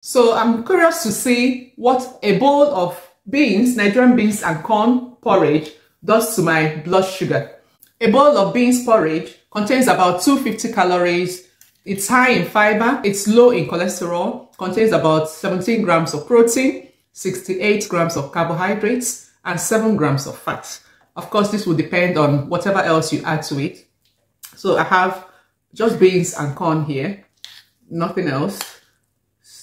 So I'm curious to see what a bowl of beans, Nigerian beans and corn porridge does to my blood sugar. A bowl of beans porridge contains about 250 calories. It's high in fiber, it's low in cholesterol, contains about 17 grams of protein, 68 grams of carbohydrates, and 7 grams of fat. Of course, this will depend on whatever else you add to it. So I have just beans and corn here, nothing else.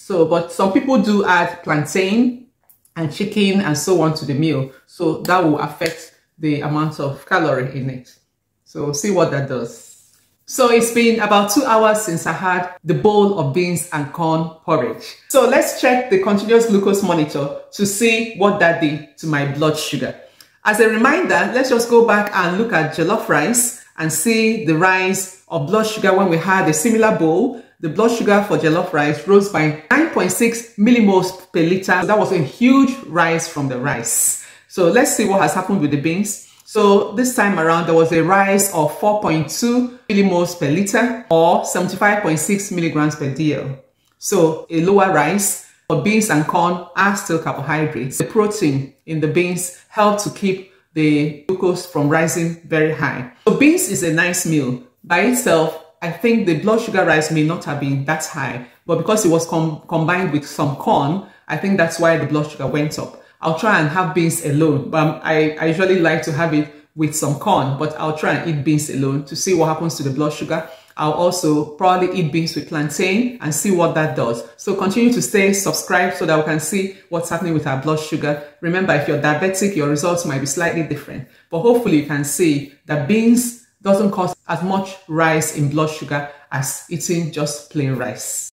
So, but some people do add plantain and chicken and so on to the meal. So that will affect the amount of calorie in it. So see what that does. So it's been about two hours since I had the bowl of beans and corn porridge. So let's check the continuous glucose monitor to see what that did to my blood sugar. As a reminder, let's just go back and look at jollof rice and see the rise of blood sugar when we had a similar bowl. The blood sugar for jollof rice rose by 9.6 millimoles per liter. So that was a huge rise from the rice. So let's see what has happened with the beans. So this time around, there was a rise of 4.2 millimoles per liter or 75.6 milligrams per DL. So a lower rise, but beans and corn are still carbohydrates. The protein in the beans help to keep the glucose from rising very high. So beans is a nice meal. By itself, I think the blood sugar rise may not have been that high, but because it was com combined with some corn, I think that's why the blood sugar went up. I'll try and have beans alone, but um, I, I usually like to have it with some corn, but I'll try and eat beans alone to see what happens to the blood sugar. I'll also probably eat beans with plantain and see what that does. So continue to stay subscribed so that we can see what's happening with our blood sugar. Remember, if you're diabetic, your results might be slightly different, but hopefully you can see that beans doesn't cause as much rise in blood sugar as eating just plain rice.